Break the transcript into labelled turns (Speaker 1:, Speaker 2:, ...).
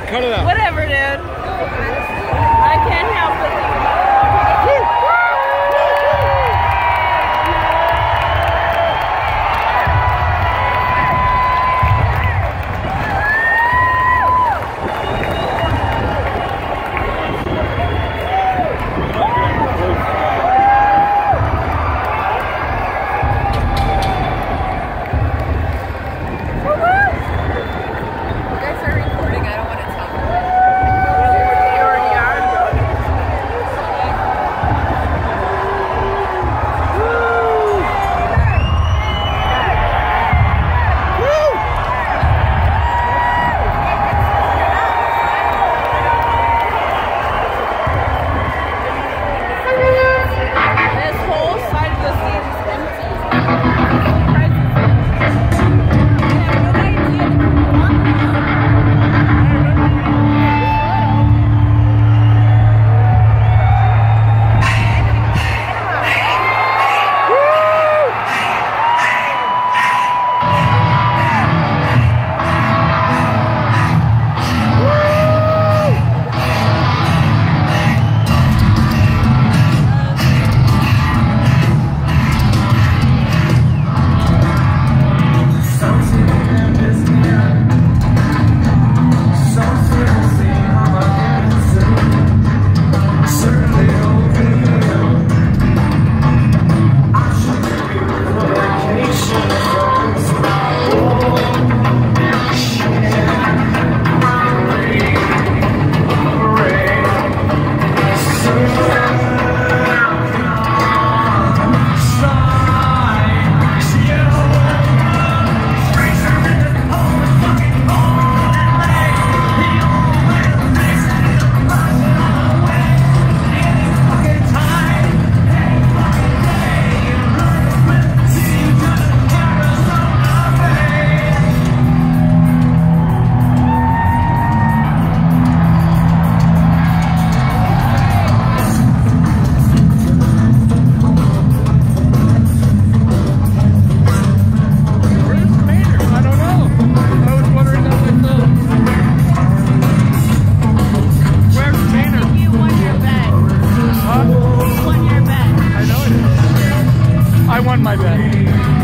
Speaker 1: Cut it out.
Speaker 2: I won
Speaker 1: my bet.